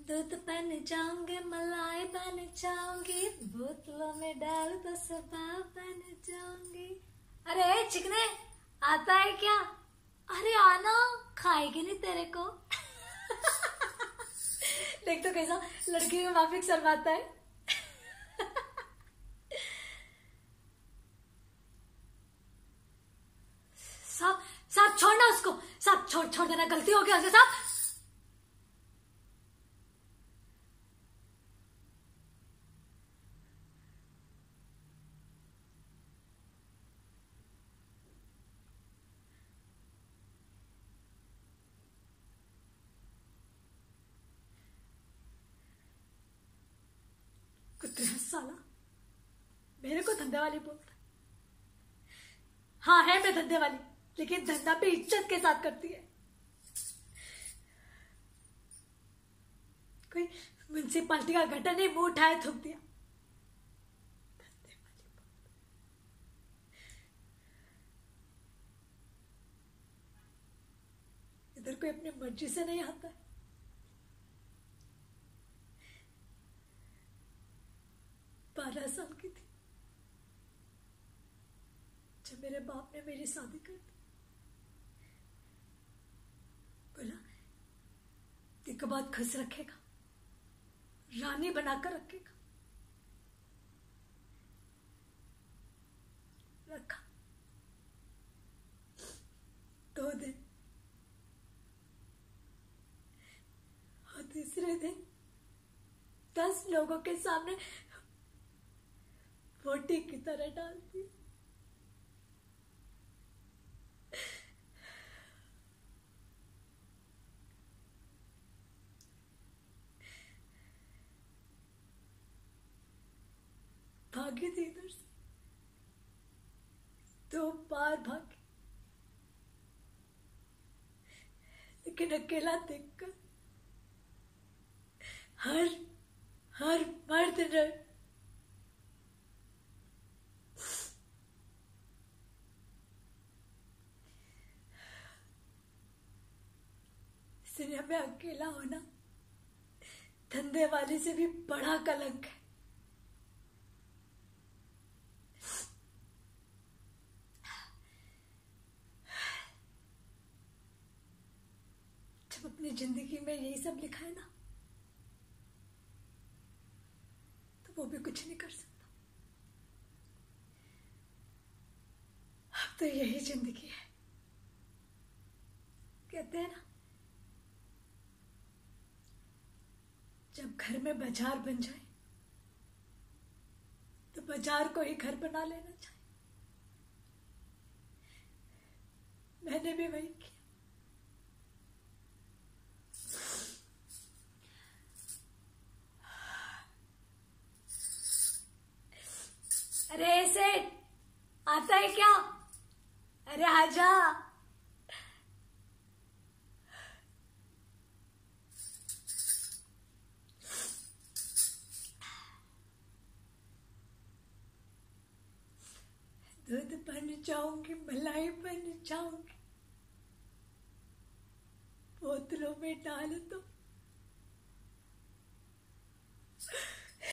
दूध बन जाऊँगी, मलाई बन जाऊँगी, बोतलों में डाल तो सबा बन जाऊँगी। अरे, चिकने, आता है क्या? अरे, आना, खाएगी नहीं तेरे को। देख तो कैसा लड़की में माफिक शर्माता है। साहब साहब छोड़ना उसको। साहब, छोड़ छोड़ देना गलती हो गया उससे साहब साला। मेरे को धंधे वाली बोलता हाँ। है मैं धंधे वाली, लेकिन धंधा भी इज़्ज़त के साथ करती है। कोई म्यूनसिपालिटी का घटा नहीं, मुँह उठाए, थूक दिया। इधर कोई अपनी मर्ज़ी से नहीं आता है। बारह साल की थी। जब मेरे बाप ने मेरी शादी कर दी। बोला, एक बाद खुश रखेगा, रानी बनाकर रखेगा। रखा। दो दिन। और तीसरे दिन दस लोगों के सामने रोटी की तरह डाल दी भागी थी इधर से। दो बार भागी। लेकिन अकेला देखकर हर हर मर्द ने इसलिए हमें अकेला होना धंधे वाले से भी बड़ा कलंक है। जब अपनी ज़िंदगी में यही सब लिखा है ना तो वो भी कुछ नहीं कर सकता। अब तो यही ज़िंदगी है। कहते हैं ना जब घर में बाज़ार बन जाए तो बाज़ार को ही घर बना लेना चाहिए। मैंने भी वही किया। अरे ऐसे आता है क्या? अरे आजा। दूध बन जाऊँगी मलाई बन जाऊँगी। बोतलों में डाल दो।